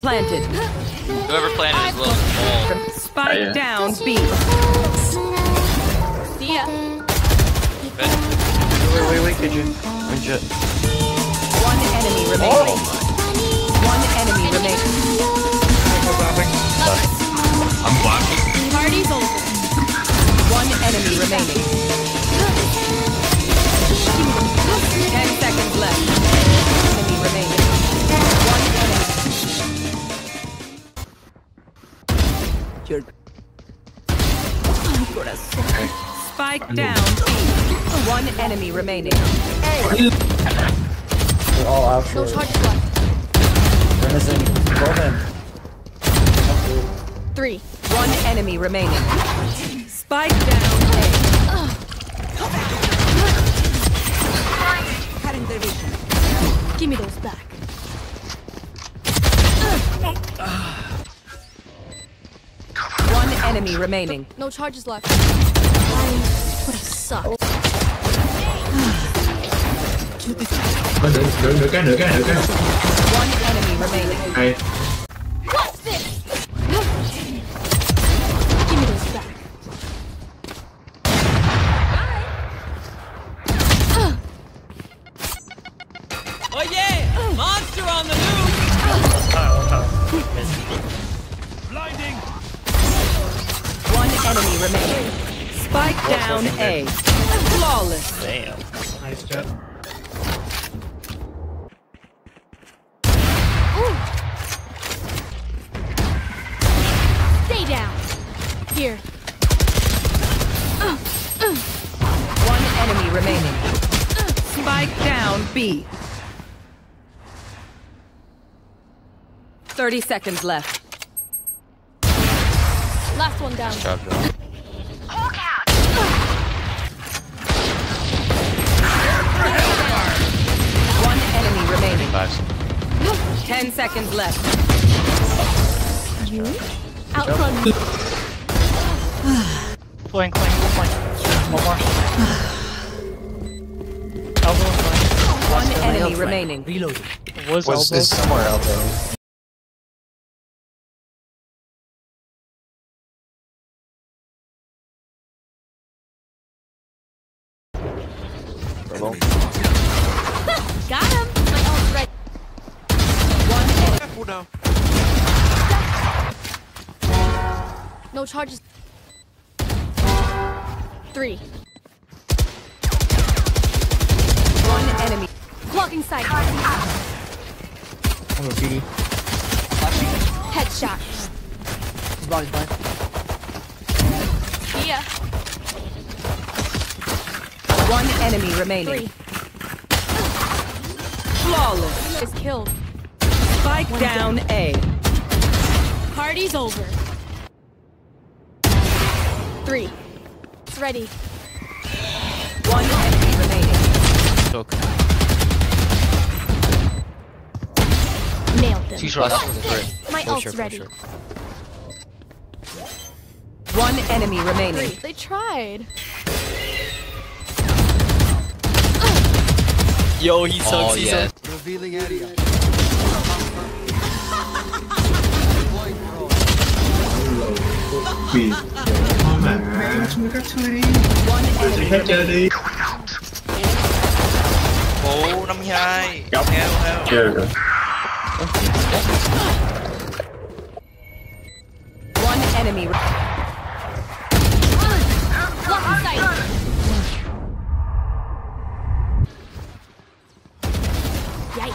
Planted. Whoever planted his little ball. Spike yeah. down B. See ya. Wait, wait, wait, Pigeon. Wait, Jett. One enemy remaining. One enemy remaining. I'm blocking. Party's over. One enemy remaining. Your Spike down One enemy remaining. They're all out. Three. One enemy remaining. Spike down A. Give me those back. enemy remaining. No charges left. What a suck. One enemy remaining. Hey. What's this? Give me. Oh yeah! Monster on the loose! Ah. Blinding! One enemy remaining. Spike down A. Flawless. Damn. Nice Jett. Stay down. Here. One enemy remaining. Spike down B. 30 seconds left. Last one down. Job done. One enemy remaining. Five. 10 seconds left. Outrun me. Flank, flank, flank. One more. Elbow, flank. One enemy remaining. Was Was elbow. this somewhere elbow? Purple. Got him. My ult's ready. One enemy. Careful now. No charges. Three. One enemy. Blocking sight. I'm a B. Headshot. See ya. One enemy remaining. Three. Flawless. Is killed. Spike down A. Party's over. Three. It's ready. One enemy remaining. Choke. Nailed them. Two shots. My ult's sure, ready. sure. One enemy Three. remaining. They tried. Yo, he sucks, oh, he yeah. sucks. Revealing area. Oh man. One enemy Yikes.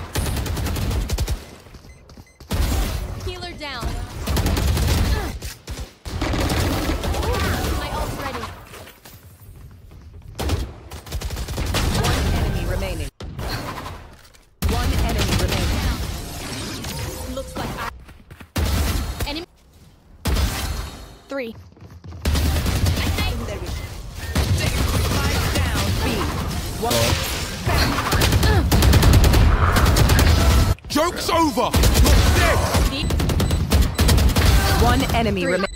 Healer down. My ult's ready. One enemy remaining. One enemy remaining. Looks like I. Enemy. Three. Down B. One. Joke's over! Deep. One enemy Three. remaining.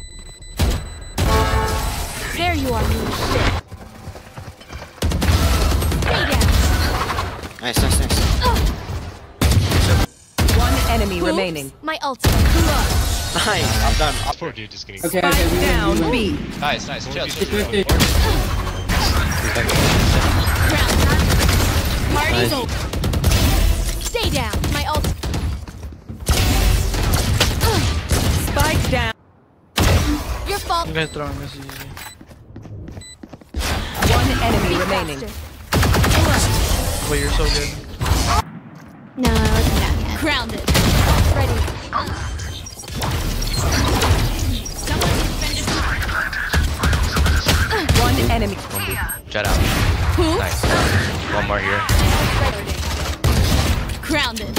There you are, you shit. Stay down. Nice, nice, nice. One enemy Oops. remaining. My ultimate. Nice. I'm done. Poor dude just getting. Okay, Spike okay, we down win, we win. B. Nice, nice. Chill, chill. Fifty, fifty. Party's over. Stay down. Your fault. You guys throwing this easy. One enemy Be remaining. faster. Wait, you're so good. No, it's not yet. Grounded. Ready. One enemy. Jet out. Nice. One more here. Grounded.